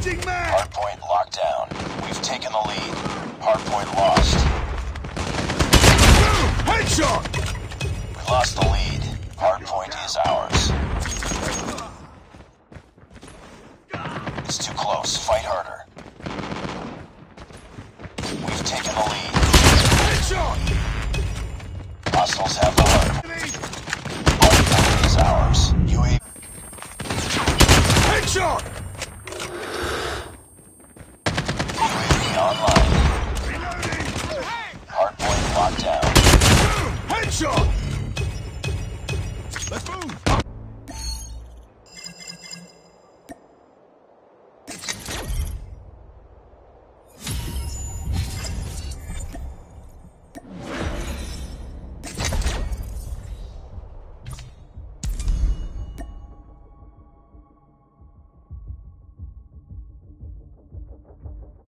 Engaging man! Hardpoint locked down. We've taken the lead. Hardpoint lost. Headshot! We lost the lead. Hardpoint is ours. It's too close. Fight harder. shot!